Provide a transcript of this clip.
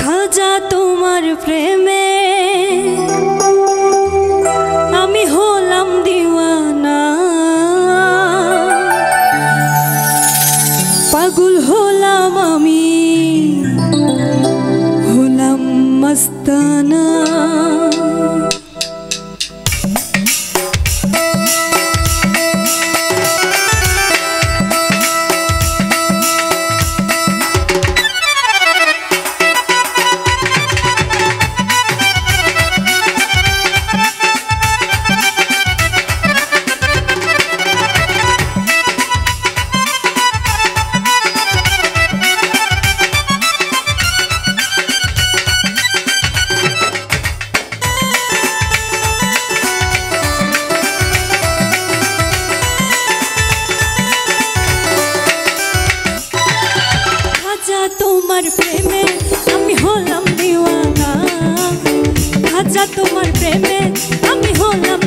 খাজা তোমার প্রেমে আমি হলাম দিওয়ানা। পাগল হলাম আমি হলাম মস্তানা। তোমার প্রেমে আমি হলাম দিওয়ানা। খাজা তোমার প্রেমে আমি হলাম